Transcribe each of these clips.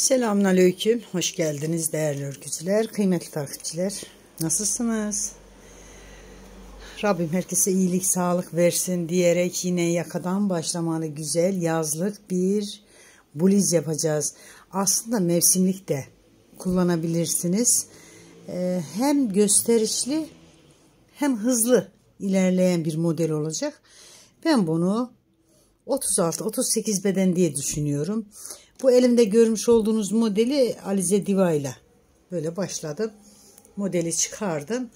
Selamünaleyküm. Hoş geldiniz değerli örgücüler, kıymetli takipçiler. Nasılsınız? Rabbim herkese iyilik, sağlık versin diyerek yine yakadan başlamalı güzel yazlık bir buliz yapacağız. Aslında mevsimlik de kullanabilirsiniz. Ee, hem gösterişli hem hızlı ilerleyen bir model olacak. Ben bunu 36-38 beden diye düşünüyorum. Bu elimde görmüş olduğunuz modeli Alize Diva ile böyle başladım. Modeli çıkardım.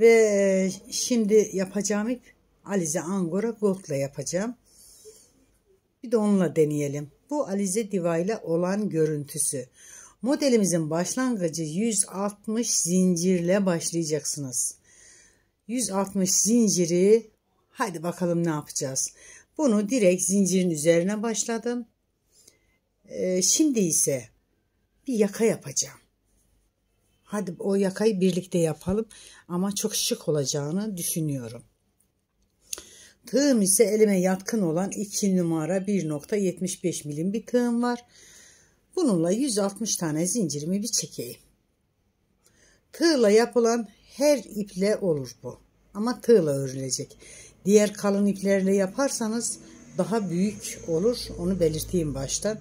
Ve e, şimdi yapacağım ip Alize Angora Gold ile yapacağım. Bir de onunla deneyelim. Bu Alize Diva ile olan görüntüsü. Modelimizin başlangıcı 160 zincirle başlayacaksınız. 160 zinciri hadi bakalım ne yapacağız. Bunu direkt zincirin üzerine başladım. Ee, şimdi ise bir yaka yapacağım. Hadi o yakayı birlikte yapalım ama çok şık olacağını düşünüyorum. Tığım ise elime yatkın olan 2 numara 1.75 milim bir tığım var. Bununla 160 tane zincirimi bir çekeyim. Tığla yapılan her iple olur bu. Ama tığla örülecek. Diğer kalın iplerle yaparsanız daha büyük olur. Onu belirteyim baştan.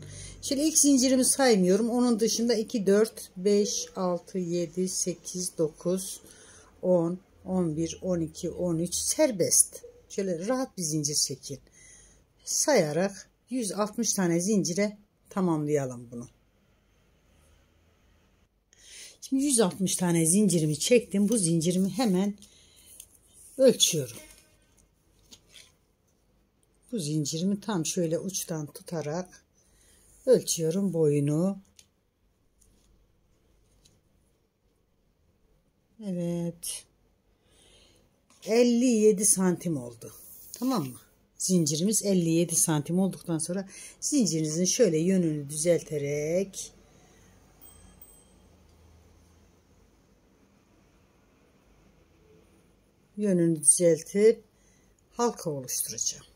Şimdi ilk zincirimi saymıyorum. Onun dışında 2, 4, 5, 6, 7, 8, 9, 10, 11, 12, 13 serbest. Şöyle rahat bir zincir çekin. Sayarak 160 tane zincire tamamlayalım bunu. Şimdi 160 tane zincirimi çektim. Bu zincirimi hemen ölçüyorum. Bu zincirimi tam şöyle uçtan tutarak ölçüyorum boyunu. Evet. 57 santim oldu. Tamam mı? Zincirimiz 57 santim olduktan sonra zincirinizin şöyle yönünü düzelterek yönünü düzeltip halka oluşturacağım.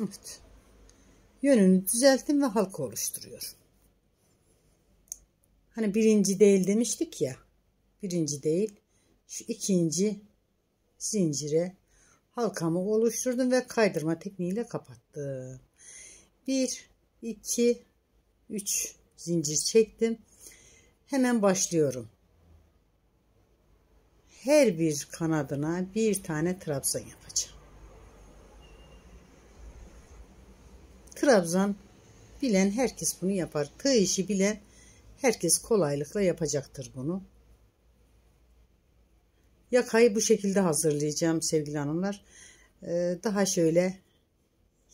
Evet. Yönünü düzelttim ve halka oluşturuyorum. Hani birinci değil demiştik ya. Birinci değil. Şu ikinci zincire halkamı oluşturdum ve kaydırma tekniğiyle kapattım. Bir, iki, üç zincir çektim. Hemen başlıyorum. Her bir kanadına bir tane trabzan yapacağım. Trabzan bilen herkes bunu yapar. Tığ işi bilen herkes kolaylıkla yapacaktır bunu. Yakayı bu şekilde hazırlayacağım sevgili hanımlar. Ee, daha şöyle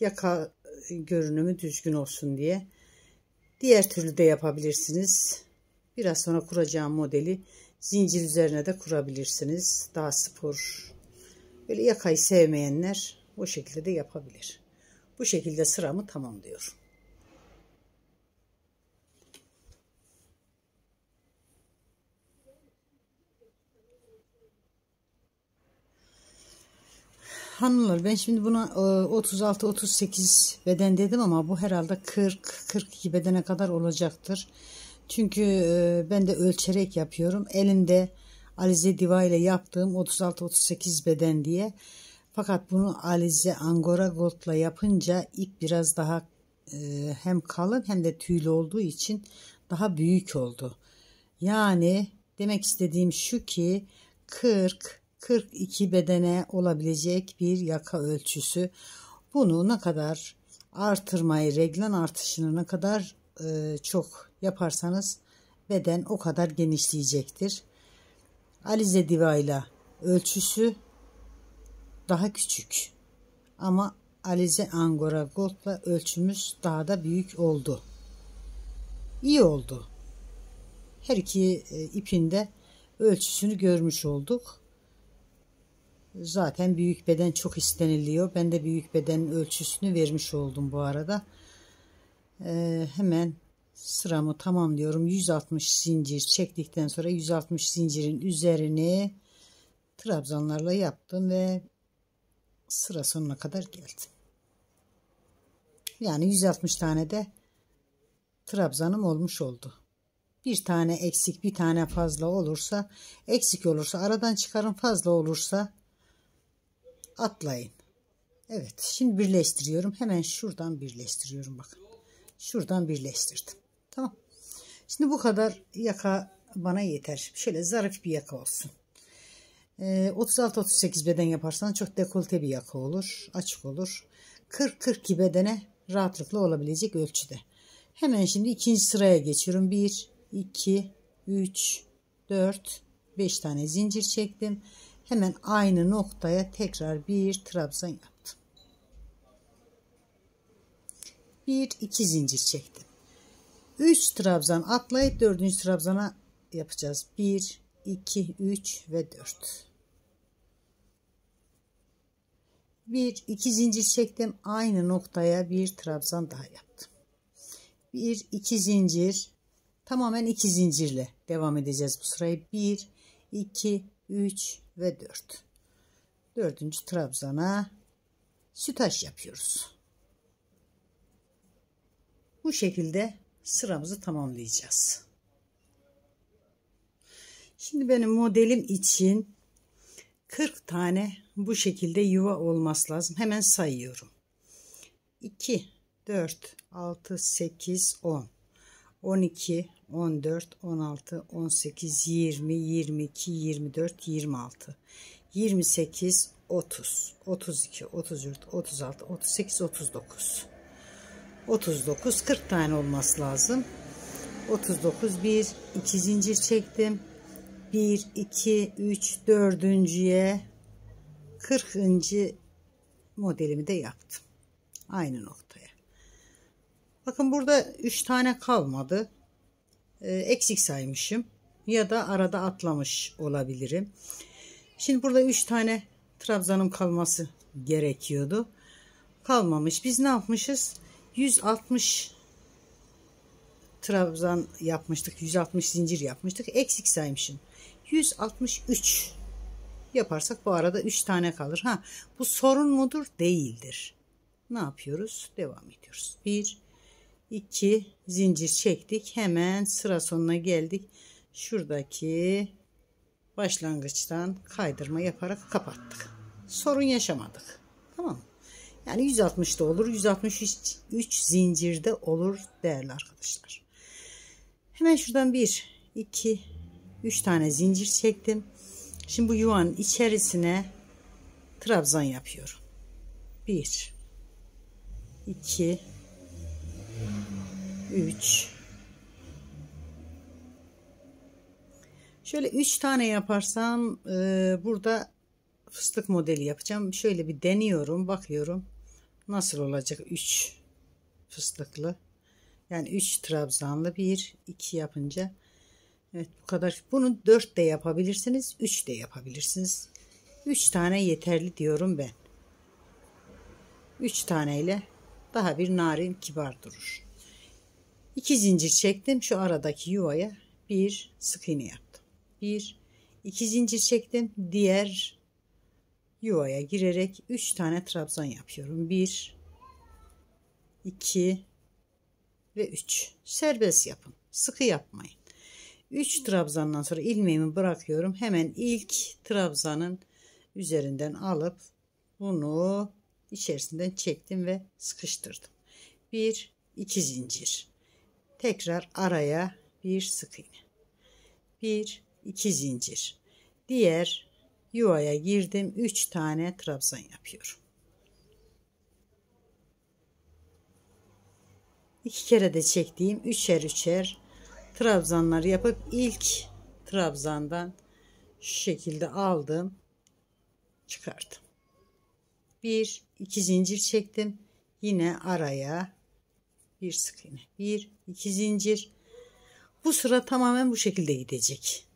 yaka görünümü düzgün olsun diye. Diğer türlü de yapabilirsiniz. Biraz sonra kuracağım modeli zincir üzerine de kurabilirsiniz. Daha spor böyle yakayı sevmeyenler o şekilde de yapabilir. Bu şekilde sıramı tamamlıyorum. Hanımlar ben şimdi buna 36-38 e, beden dedim ama bu herhalde 40-42 bedene kadar olacaktır. Çünkü e, ben de ölçerek yapıyorum. Elimde Alize Diva ile yaptığım 36-38 beden diye fakat bunu Alize Angora Gold'la yapınca ip biraz daha e, hem kalın hem de tüylü olduğu için daha büyük oldu. Yani demek istediğim şu ki 40 42 bedene olabilecek bir yaka ölçüsü. Bunu ne kadar artırmayı, reglan artışını ne kadar e, çok yaparsanız beden o kadar genişleyecektir. Alize Diva ile ölçüsü daha küçük. Ama Alize Angora Gold'la ölçümüz daha da büyük oldu. İyi oldu. Her iki e, ipinde ölçüsünü görmüş olduk. Zaten büyük beden çok isteniliyor. Ben de büyük beden ölçüsünü vermiş oldum bu arada. Ee, hemen sıramı tamamlıyorum. 160 zincir çektikten sonra 160 zincirin üzerine trabzanlarla yaptım ve sıra sonuna kadar geldim. Yani 160 tane de trabzanım olmuş oldu. Bir tane eksik bir tane fazla olursa eksik olursa aradan çıkarın fazla olursa atlayın. Evet şimdi birleştiriyorum. Hemen şuradan birleştiriyorum bakın. Şuradan birleştirdim. Tamam. Şimdi bu kadar yaka bana yeter. Şöyle zarif bir yaka olsun. Ee, 36-38 beden yaparsan çok dekolte bir yaka olur. Açık olur. 40-42 bedene rahatlıkla olabilecek ölçüde. Hemen şimdi ikinci sıraya geçiyorum. 1, 2, 3, 4, 5 tane zincir çektim. Hemen aynı noktaya tekrar bir trabzan yaptım. Bir, iki zincir çektim. 3 trabzan atlayıp dördüncü trabzana yapacağız. 1, 2, 3 ve 4. 1, 2 zincir çektim. Aynı noktaya bir trabzan daha yaptım. 1, 2 zincir. Tamamen 2 zincirle devam edeceğiz bu sırayı. 1, 2, 3 ve 4. Dördüncü trabzana sütaş yapıyoruz. Bu şekilde sıramızı tamamlayacağız. Şimdi benim modelim için 40 tane bu şekilde yuva olması lazım. Hemen sayıyorum. 2, 4, 6, 8, 10, 12, 14, 16, 18, 20, 22, 24, 26, 28, 30, 32, 34, 36, 38, 39. 39, 40 tane olması lazım. 39, 1, 2 zincir çektim. 1, 2, 3, 4.ye 40. modelimi de yaptım. Aynı noktaya. Bakın burada 3 tane kalmadı. Ee, eksik saymışım. Ya da arada atlamış olabilirim. Şimdi burada 3 tane trabzanım kalması gerekiyordu. Kalmamış. Biz ne yapmışız? 160 trabzan yapmıştık. 160 zincir yapmıştık. Eksik saymışım. 163 yaparsak bu arada 3 tane kalır. Ha bu sorun mudur? Değildir. Ne yapıyoruz? Devam ediyoruz. 1 2 zincir çektik. Hemen sıra sonuna geldik. Şuradaki başlangıçtan kaydırma yaparak kapattık. Sorun yaşamadık. Tamam mı? Yani 160 da olur. 163 zincirde olur değerli arkadaşlar. Hemen şuradan 1 2 3 tane zincir çektim. Şimdi bu yuvanın içerisine trabzan yapıyorum. 1 2 3 Şöyle 3 tane yaparsam e, burada fıstık modeli yapacağım. Şöyle bir deniyorum, bakıyorum. Nasıl olacak 3 fıstıklı. Yani 3 trabzanlı 1 2 yapınca Evet bu kadar. Bunu 4 de yapabilirsiniz. 3 de yapabilirsiniz. 3 tane yeterli diyorum ben. 3 taneyle daha bir narin kibar durur. 2 zincir çektim. Şu aradaki yuvaya bir sık iğne yaptım. 1 2 zincir çektim. Diğer yuvaya girerek 3 tane trabzan yapıyorum. 1 2 ve 3. Serbest yapın. Sıkı yapmayın. 3 trabzandan sonra ilmeğimi bırakıyorum. Hemen ilk trabzanın üzerinden alıp bunu içerisinden çektim ve sıkıştırdım. 1 2 zincir. Tekrar araya bir sık iğne. 1 2 zincir. Diğer yuvaya girdim. 3 tane trabzan yapıyorum. İki kere de çektiğim üçer üçer trabzanları yapıp ilk trabzandan şu şekilde aldım çıkardım. Bir iki zincir çektim. Yine araya bir sık iğne. Bir iki zincir. Bu sıra tamamen bu şekilde gidecek.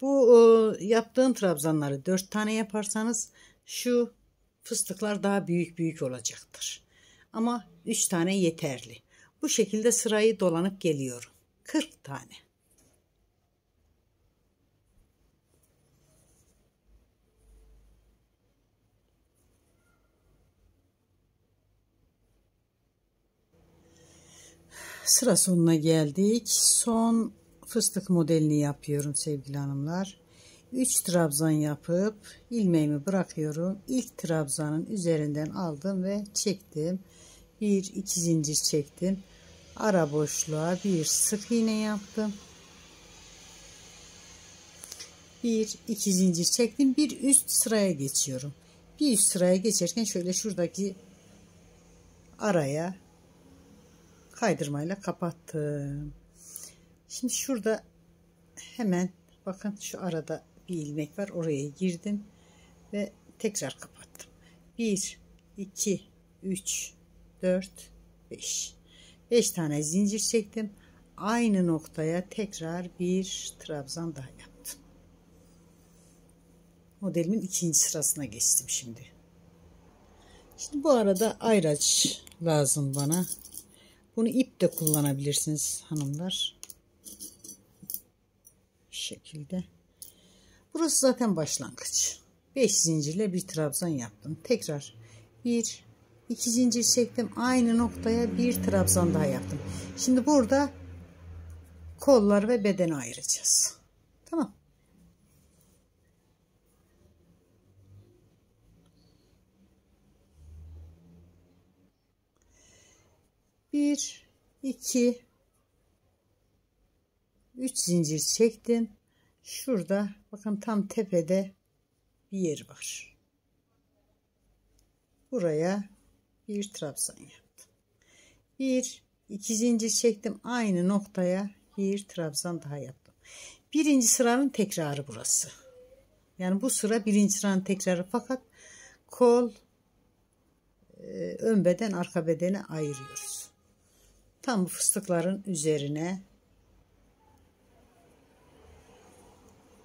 Bu e, yaptığım trabzanları dört tane yaparsanız şu fıstıklar daha büyük büyük olacaktır. Ama üç tane yeterli bu şekilde sırayı dolanıp geliyorum. 40 tane. sıra sonuna geldik. Son fıstık modelini yapıyorum sevgili hanımlar. 3 trabzan yapıp ilmeğimi bırakıyorum. İlk trabzanın üzerinden aldım ve çektim. 1 2 zincir çektim. Ara boşluğa bir sık iğne yaptım. Bir iki zincir çektim. Bir üst sıraya geçiyorum. Bir üst sıraya geçerken şöyle şuradaki araya kaydırmayla kapattım. Şimdi şurada hemen bakın şu arada bir ilmek var. Oraya girdim ve tekrar kapattım. 1 2 3 4 5 5 tane zincir çektim. Aynı noktaya tekrar bir trabzan daha yaptım. Modelimin ikinci sırasına geçtim şimdi. Şimdi bu arada ayraç lazım bana. Bunu ip de kullanabilirsiniz hanımlar. Bu şekilde. Burası zaten başlangıç. 5 zincirle bir trabzan yaptım. Tekrar 1 2 zincir çektim. Aynı noktaya bir trabzan daha yaptım. Şimdi burada kollar ve bedeni ayıracağız. Tamam. Bir, iki, üç zincir çektim. Şurada bakın tam tepede bir yer var. Buraya bir trabzan yaptım. Bir, iki zincir çektim. Aynı noktaya bir trabzan daha yaptım. Birinci sıranın tekrarı burası. Yani bu sıra birinci sıranın tekrarı fakat kol e, ön beden arka bedeni ayırıyoruz. Tam bu fıstıkların üzerine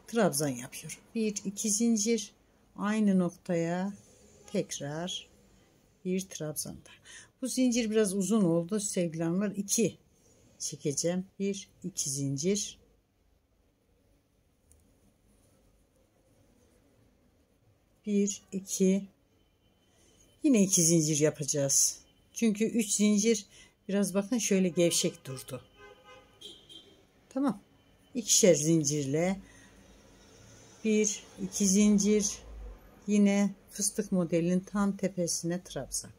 trabzan yapıyorum. Bir iki zincir aynı noktaya tekrar bir trabzan da. Bu zincir biraz uzun oldu sevgili hanımlar. 2 çekeceğim. Bir iki zincir. Bir iki yine iki zincir yapacağız. Çünkü üç zincir biraz bakın şöyle gevşek durdu. Tamam. İkişer zincirle bir iki zincir yine fıstık modelinin tam tepesine trabzan.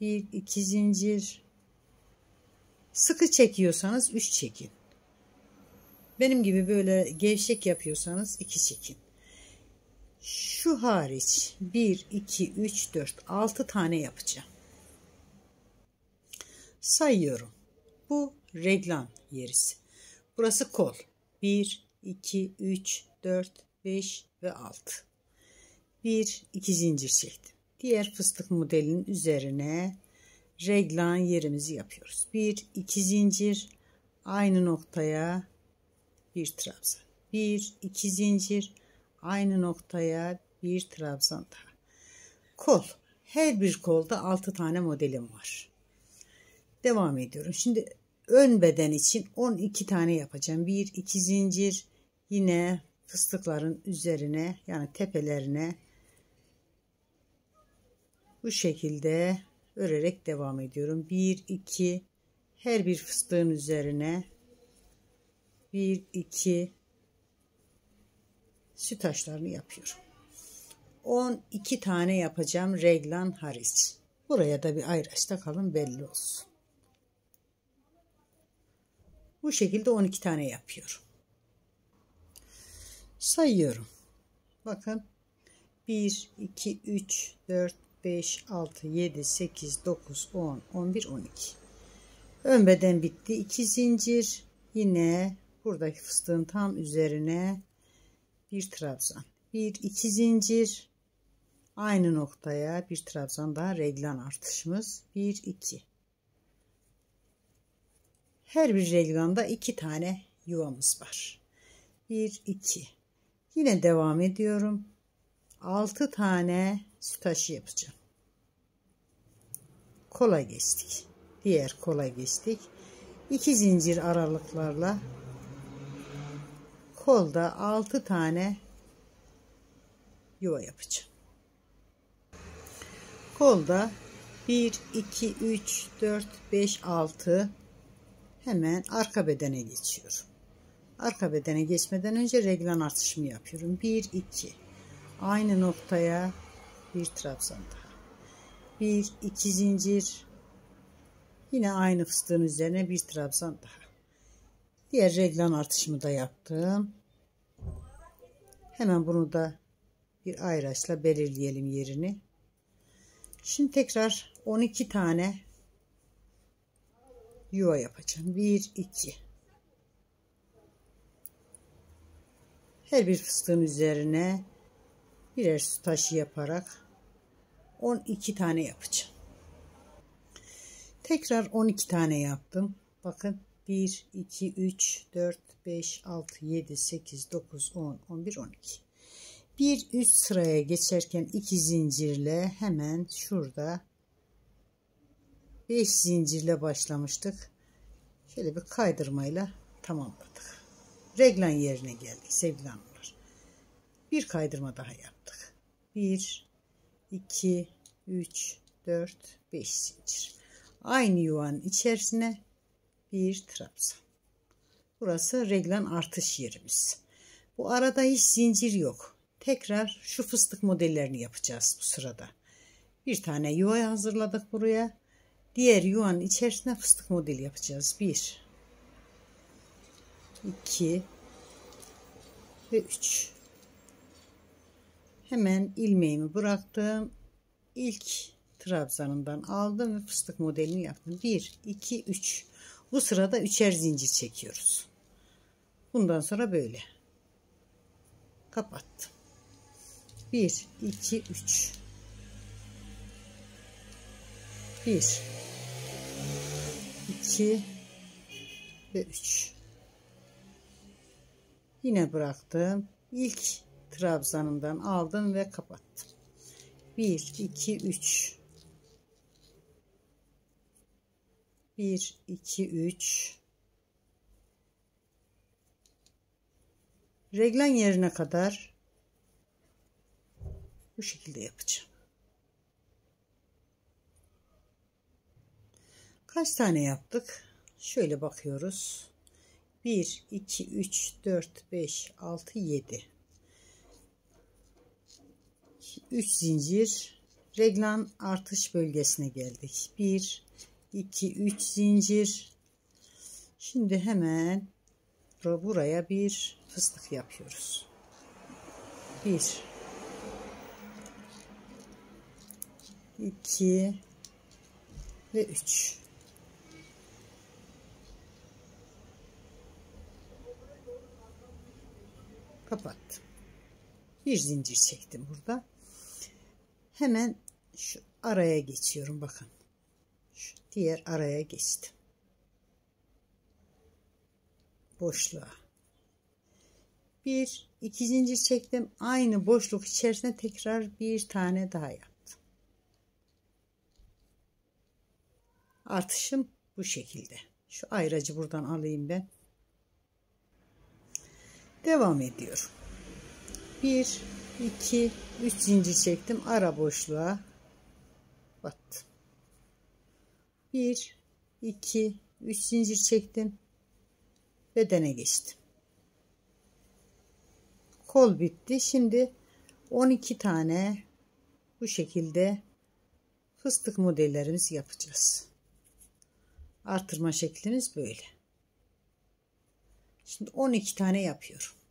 Bir iki zincir sıkı çekiyorsanız 3 çekin. Benim gibi böyle gevşek yapıyorsanız 2 çekin. Şu hariç 1 2 3 4 6 tane yapacağım. Sayıyorum. Bu reglan yerisi. Burası kol. 1 2 3 4 5 ve 6. 1 2 zincir çektim. Diğer fıstık modelinin üzerine reglan yerimizi yapıyoruz. 1 2 zincir aynı noktaya bir trabzan. 1 2 zincir aynı noktaya bir trabzan daha. Kol. Her bir kolda 6 tane modelim var. Devam ediyorum. Şimdi ön beden için 12 tane yapacağım. 1 2 zincir yine fıstıkların üzerine yani tepelerine bu şekilde örerek devam ediyorum. 1 2 her bir fıstığın üzerine 1 2 süt taşlarını yapıyorum. 12 tane yapacağım reglan hariç. Buraya da bir ayraç takalım belli olsun. Bu şekilde 12 tane yapıyorum. Sayıyorum. Bakın 1 2 3 4 5, 6, 7, 8, 9, 10, 11, 12. Ön beden bitti. 2 zincir. Yine buradaki fıstığın tam üzerine bir trabzan. 1, 2 zincir. Aynı noktaya bir trabzan daha reglan artışımız. 1, 2. Her bir reglanda iki tane yuvamız var. 1, 2. Yine devam ediyorum. 6 tane sütaşı yapacağım. Kola geçtik. Diğer kola geçtik. 2 zincir aralıklarla kolda 6 tane yuva yapacağım. Kolda 1 2 3 4 5 6 hemen arka bedene geçiyorum. Arka bedene geçmeden önce reglan artışımı yapıyorum. 1 2 aynı noktaya bir trabzan daha. 1 2 zincir yine aynı fıstığın üzerine bir trabzan daha. Diğer reglan artışımı da yaptım. Hemen bunu da bir ayraçla belirleyelim yerini. Şimdi tekrar 12 tane yuva yapacağım. 1 2 Her bir fıstığın üzerine birer su taşı yaparak 12 tane yapacağım. Tekrar 12 tane yaptım. Bakın 1 2 3 4 5 6 7 8 9 10 11 12 bir üst sıraya geçerken iki zincirle hemen şurada 5 zincirle başlamıştık. Şöyle bir kaydırmayla tamamladık. Reglan yerine geldik sevgili hanımlar. Bir kaydırma daha yaptık. 1 2 3 4 5 zincir. Aynı yuvanın içerisine bir trabzan. Burası reglan artış yerimiz. Bu arada hiç zincir yok. Tekrar şu fıstık modellerini yapacağız bu sırada. Bir tane yuva hazırladık buraya. Diğer yuvanın içerisine fıstık modeli yapacağız. 1 2 ve 3 Hemen ilmeğimi bıraktım. İlk trabzanından aldım ve fıstık modelini yaptım. 1 2 3 Bu sırada üçer zincir çekiyoruz. Bundan sonra böyle. Kapattım. 1 2 3 1 2 ve 3 yine bıraktım ilk trabzanımdan aldım ve kapattım 1 2 3 1 2 3 reglen yerine kadar bu şekilde yapacağım. Kaç tane yaptık? Şöyle bakıyoruz. 1, 2, 3, 4, 5, 6, 7. 3 zincir. Reglan artış bölgesine geldik. 1, 2, 3 zincir. Şimdi hemen buraya bir fıstık yapıyoruz. 1, 2 ve 3 kapattım bir zincir çektim burada hemen şu araya geçiyorum bakın şu diğer araya geçtim boşluğa bir iki zincir çektim aynı boşluk içerisine tekrar bir tane daha yap artışım bu şekilde. Şu ayracı buradan alayım ben. Devam ediyorum. 1 2 3 zincir çektim ara boşluğa battım. 1 2 3 zincir çektim bedene geçtim. Kol bitti. Şimdi 12 tane bu şekilde fıstık modellerimizi yapacağız. Artırma şekliniz böyle. Şimdi 12 tane yapıyorum.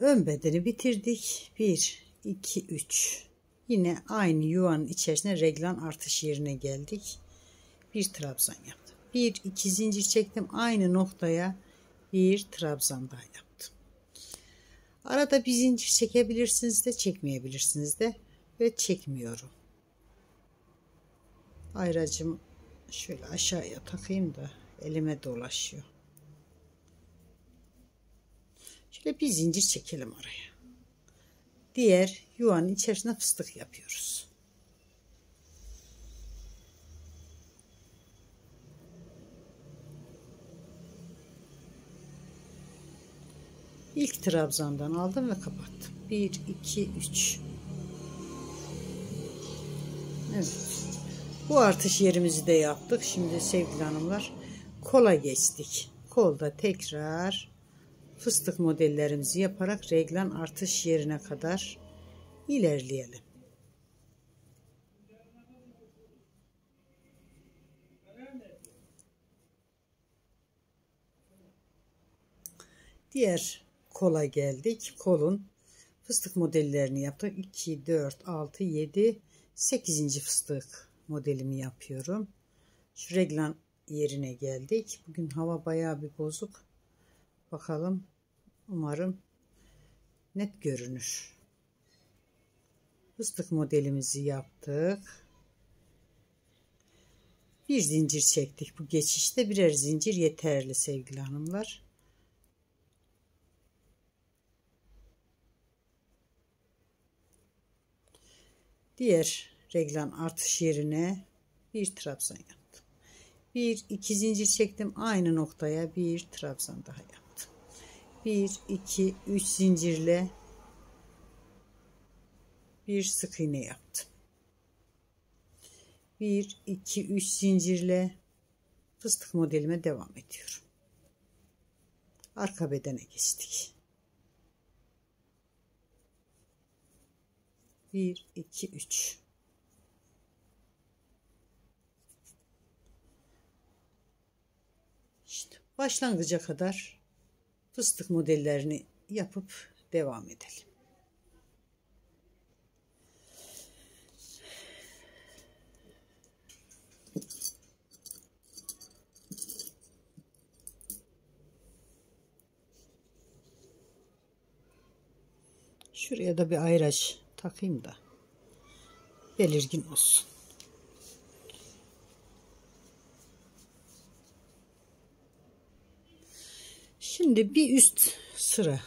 Ön bedeni bitirdik. 1, 2, 3. Yine aynı yuvanın içerisine reglan artış yerine geldik. Bir trabzan yaptım. 1, 2 zincir çektim. Aynı noktaya bir trabzan daha yaptım. Arada bir zincir çekebilirsiniz de çekmeyebilirsiniz de ve çekmiyorum. Ayracım Şöyle aşağıya takayım da elime dolaşıyor. Şöyle bir zincir çekelim oraya. Diğer yuvanın içerisine fıstık yapıyoruz. İlk trabzandan aldım ve kapattım. 1 2 3 Evet. Bu artış yerimizi de yaptık. Şimdi sevgili hanımlar kola geçtik. Kolda tekrar fıstık modellerimizi yaparak reglan artış yerine kadar ilerleyelim. Diğer kola geldik. Kolun fıstık modellerini yaptık. 2, 4, 6, 7, 8. fıstık modelimi yapıyorum. Şu reglan yerine geldik. Bugün hava bayağı bir bozuk. Bakalım. Umarım net görünür. Fıstık modelimizi yaptık. Bir zincir çektik. Bu geçişte birer zincir yeterli sevgili hanımlar. Diğer reglan artış yerine bir trabzan yaptım. Bir iki zincir çektim. Aynı noktaya bir trabzan daha yaptım. Bir iki üç zincirle bir sık iğne yaptım. Bir iki üç zincirle fıstık modelime devam ediyorum. Arka bedene geçtik. 1 2 3 İşte başlangıca kadar fıstık modellerini yapıp devam edelim. Şuraya da bir ayraç takayım da belirgin olsun. Şimdi bir üst sıra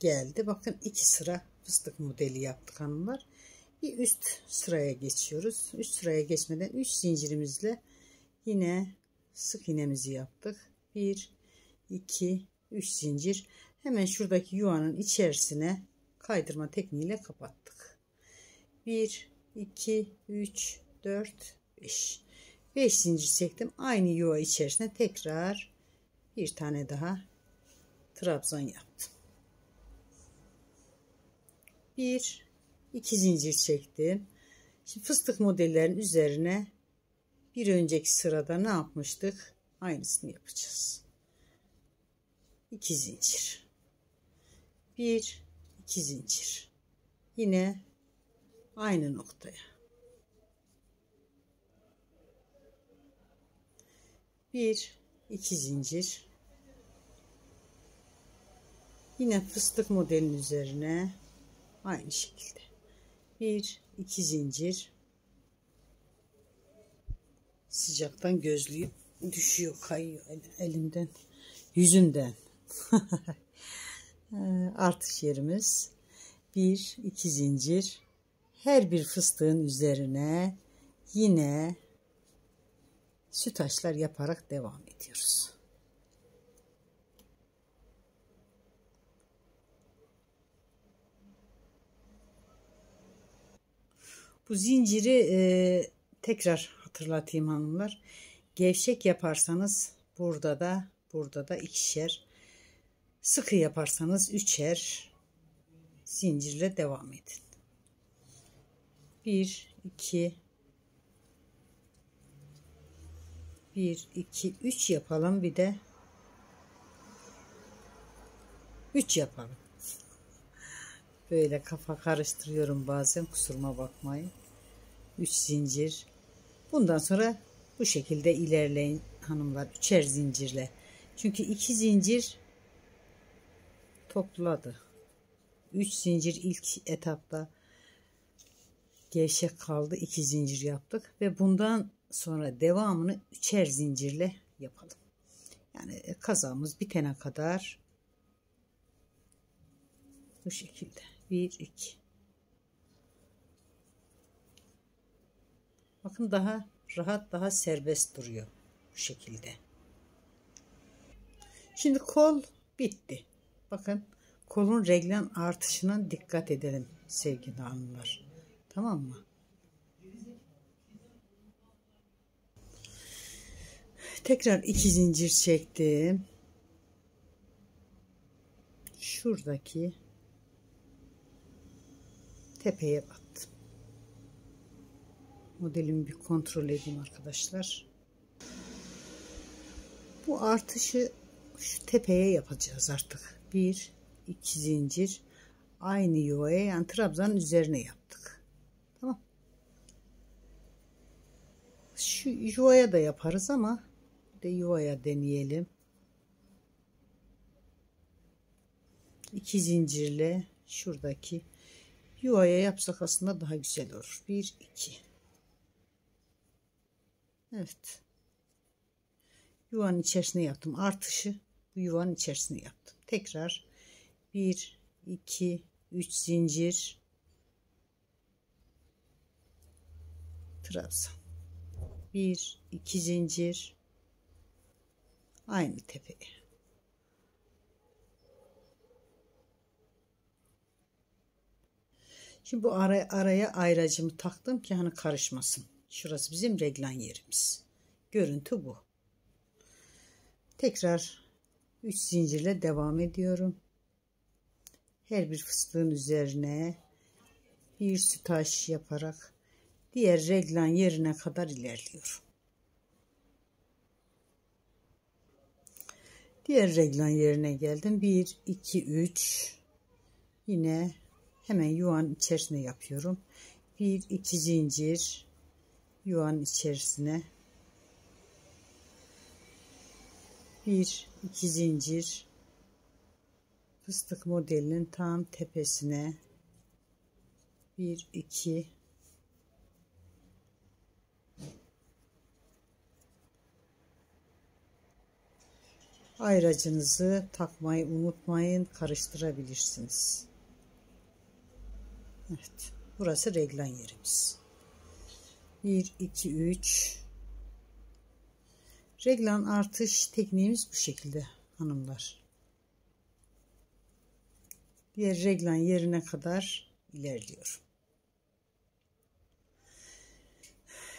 geldi. Bakın iki sıra fıstık modeli yaptık hanımlar. Bir üst sıraya geçiyoruz. Üst sıraya geçmeden 3 zincirimizle yine sık iğnemizi yaptık. 1 2 3 zincir. Hemen şuradaki yuvanın içerisine kaydırma tekniğiyle kapattık. 1 2 3 4 5 5 zincir çektim. Aynı yuva içerisine tekrar bir tane daha trabzan yaptım. 1 2 zincir çektim. Şimdi fıstık modellerin üzerine bir önceki sırada ne yapmıştık? Aynısını yapacağız. 2 zincir. 1 2 zincir. Yine aynı noktaya. Bir, iki zincir. Yine fıstık modelin üzerine aynı şekilde. Bir, iki zincir. Sıcaktan gözlüğü düşüyor, kayıyor elimden, yüzümden. Ee, artış yerimiz bir iki zincir her bir fıstığın üzerine yine sütaşlar yaparak devam ediyoruz. Bu zinciri e, tekrar hatırlatayım hanımlar. Gevşek yaparsanız burada da burada da ikişer Sıkı yaparsanız üçer zincirle devam edin. 1 2 1 2 3 yapalım bir de 3 yapalım. Böyle kafa karıştırıyorum bazen kusuruma bakmayın. 3 zincir. Bundan sonra bu şekilde ilerleyin hanımlar. Üçer zincirle. Çünkü iki zincir topladı. 3 zincir ilk etapta gevşek kaldı. 2 zincir yaptık ve bundan sonra devamını üçer zincirle yapalım. Yani kazamız bitene kadar bu şekilde 1 2 Bakın daha rahat daha serbest duruyor bu şekilde. Şimdi kol bitti. Bakın kolun reglan artışına dikkat edelim sevgili hanımlar. Tamam mı? Tekrar iki zincir çektim. Şuradaki tepeye battım. Modelimi bir kontrol edeyim arkadaşlar. Bu artışı şu tepeye yapacağız artık. Bir, iki zincir aynı yuvaya yani trabzanın üzerine yaptık. Tamam. Şu yuvaya da yaparız ama de yuvaya deneyelim. İki zincirle şuradaki yuvaya yapsak aslında daha güzel olur. Bir, iki. Evet. Yuvanın içerisine yaptım. Artışı bu yuvanın içerisine yaptım. Tekrar bir, iki, üç zincir trabzan. Bir, iki zincir aynı tepeye. Şimdi bu araya, araya ayracımı taktım ki hani karışmasın. Şurası bizim reglan yerimiz. Görüntü bu. Tekrar 3 zincirle devam ediyorum. Her bir fıstığın üzerine bir sütaş yaparak diğer reglan yerine kadar ilerliyorum. Diğer reglan yerine geldim. 1, 2, 3. Yine hemen yuvanın içerisine yapıyorum. 1, 2 zincir yuvanın içerisine. 1, 2 zincir fıstık modelinin tam tepesine 1, 2 ayracınızı takmayı unutmayın karıştırabilirsiniz. Evet burası reglan yerimiz. 1 2 3 reglan artış tekniğimiz bu şekilde hanımlar. Diğer reglan yerine kadar ilerliyorum.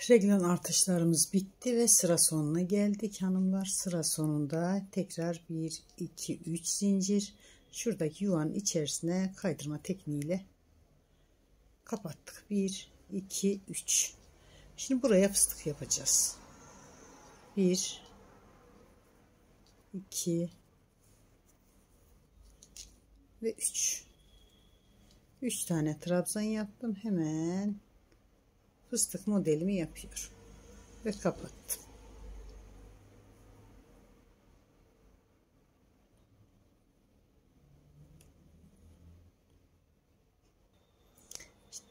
Reglan artışlarımız bitti ve sıra sonuna geldik hanımlar. Sıra sonunda tekrar 1, 2, 3 zincir şuradaki yuvanın içerisine kaydırma tekniğiyle kapattık. 1, 2, 3. Şimdi buraya fıstık yapacağız. 1, 2 ve 3. 3 tane trabzan yaptım. Hemen fıstık modelimi yapıyorum ve kapattım.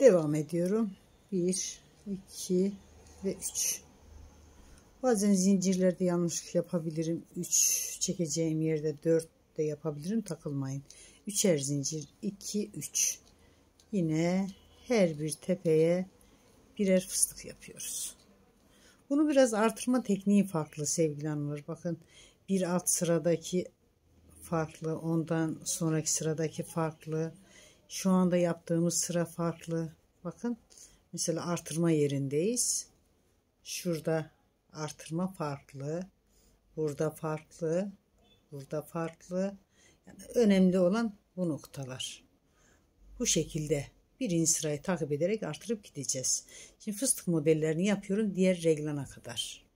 Devam ediyorum. 1 2 ve 3 bazen zincirlerde yanlış yapabilirim 3 çekeceğim yerde 4 de yapabilirim takılmayın 3'er zincir 2 3 yine her bir tepeye birer fıstık yapıyoruz. Bunu biraz artırma tekniği farklı sevgili hanımlar. Bakın bir alt sıradaki farklı, ondan sonraki sıradaki farklı. Şu anda yaptığımız sıra farklı. Bakın mesela artırma yerindeyiz. Şurada artırma farklı. Burada farklı. Burada farklı. Yani önemli olan bu noktalar. Bu şekilde birinci sırayı takip ederek artırıp gideceğiz. Şimdi fıstık modellerini yapıyorum diğer reglana kadar.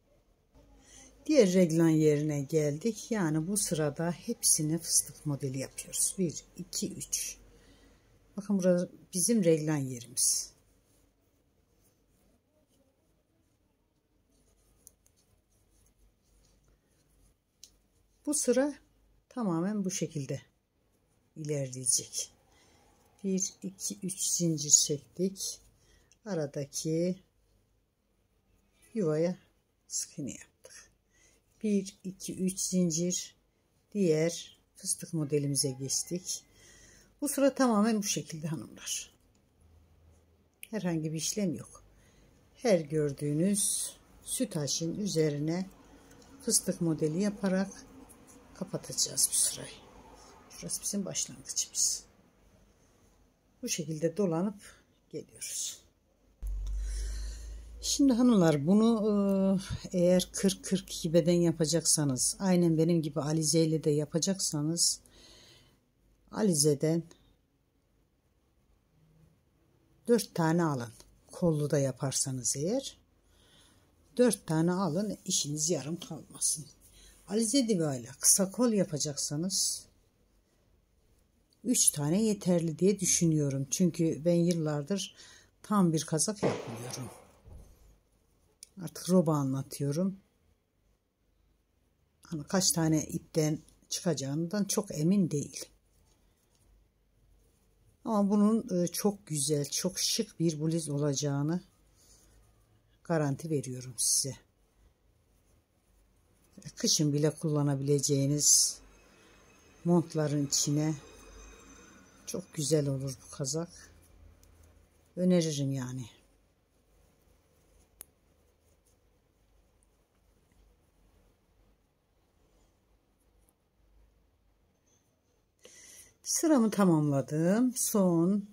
Diğer reglan yerine geldik. Yani bu sırada hepsine fıstık modeli yapıyoruz. 1, 2, 3. Bakın burası bizim reglan yerimiz. Bu sıra tamamen bu şekilde ilerleyecek. 1 2 3 zincir çektik aradaki yuvaya sık iğne yaptık 1 2 3 zincir diğer fıstık modelimize geçtik bu sıra tamamen bu şekilde hanımlar. Herhangi bir işlem yok. Her gördüğünüz süt haşin üzerine fıstık modeli yaparak kapatacağız bu sırayı. Şurası bizim başlangıcımız bu şekilde dolanıp geliyoruz. Şimdi hanımlar bunu eğer 40-42 beden yapacaksanız aynen benim gibi alize ile de yapacaksanız alizeden 4 tane alın. Kollu da yaparsanız eğer 4 tane alın işiniz yarım kalmasın. Alize dibe kısa kol yapacaksanız 3 tane yeterli diye düşünüyorum. Çünkü ben yıllardır tam bir kazak yapmıyorum. Artık roba anlatıyorum. Hani kaç tane ipten çıkacağından çok emin değilim. Ama bunun e, çok güzel, çok şık bir bluz olacağını garanti veriyorum size. Kışın bile kullanabileceğiniz montların içine çok güzel olur bu kazak. Öneririm yani. Sıramı tamamladım. Son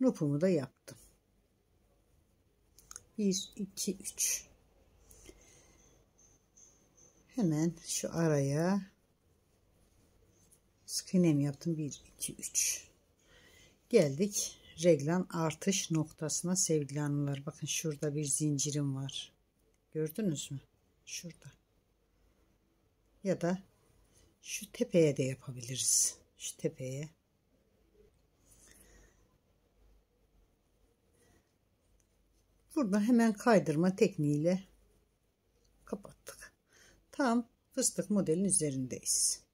nupumu da yaptım. 1 2 3 Hemen şu araya sık iğne yaptım? 1 2 3 Geldik reglan artış noktasına sevgili hanımlar. Bakın şurada bir zincirim var. Gördünüz mü? Şurada. Ya da şu tepeye de yapabiliriz. Şu tepeye. Burada hemen kaydırma tekniğiyle kapattık. Tam fıstık modelin üzerindeyiz.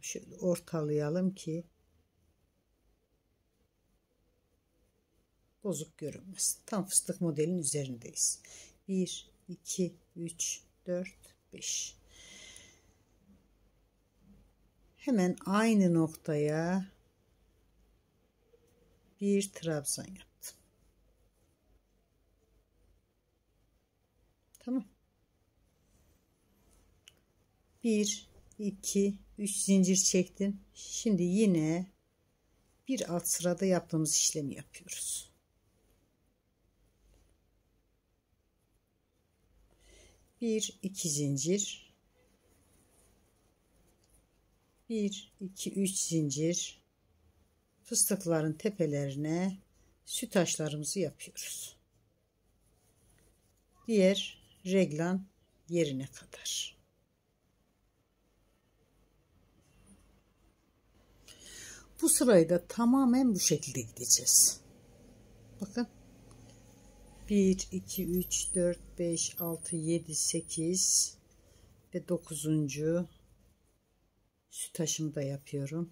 Şöyle ortalayalım ki bozuk görünmesin. Tam fıstık modelin üzerindeyiz. 1, 2, 3, 4, 5 hemen aynı noktaya bir trabzan yaptım. Tamam. Bir, iki, üç zincir çektim. Şimdi yine bir alt sırada yaptığımız işlemi yapıyoruz. Bir, iki zincir 1 2 3 zincir fıstıkların tepelerine süt taşlarımızı yapıyoruz. Diğer reglan yerine kadar. Bu sırayı da tamamen bu şekilde gideceğiz. Bakın. 1, 2, 3, 4, 5, 6, 7, 8 ve 9 süt taşımı da yapıyorum.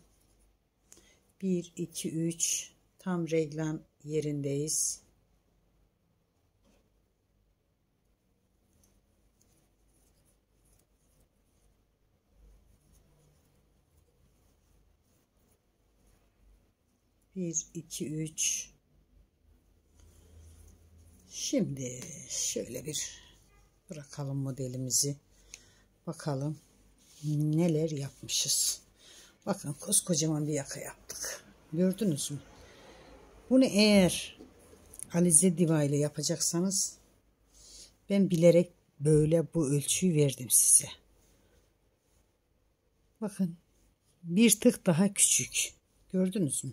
1 2 3 tam reglan yerindeyiz. Bir, iki, üç. Şimdi şöyle bir bırakalım modelimizi. Bakalım neler yapmışız. Bakın koskocaman bir yaka yaptık. Gördünüz mü? Bunu eğer alize diva ile yapacaksanız ben bilerek böyle bu ölçüyü verdim size. Bakın bir tık daha küçük. Gördünüz mü?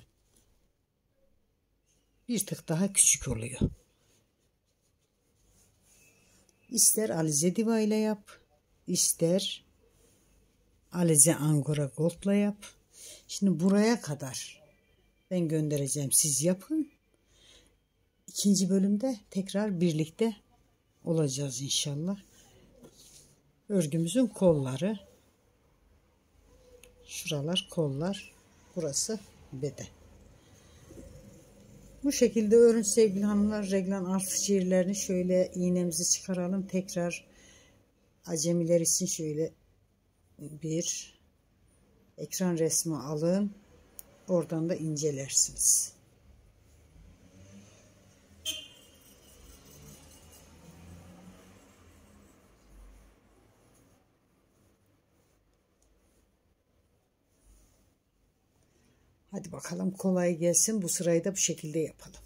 Bir tık daha küçük oluyor. İster alize diva ile yap, ister Alize Angora Gold'la yap. Şimdi buraya kadar ben göndereceğim. Siz yapın. İkinci bölümde tekrar birlikte olacağız inşallah. Örgümüzün kolları. Şuralar kollar. Burası beden. Bu şekilde örün sevgili hanımlar. Reglan artış yerlerini şöyle iğnemizi çıkaralım. Tekrar acemiler için şöyle bir ekran resmi alın. Oradan da incelersiniz. Hadi bakalım kolay gelsin. Bu sırayı da bu şekilde yapalım.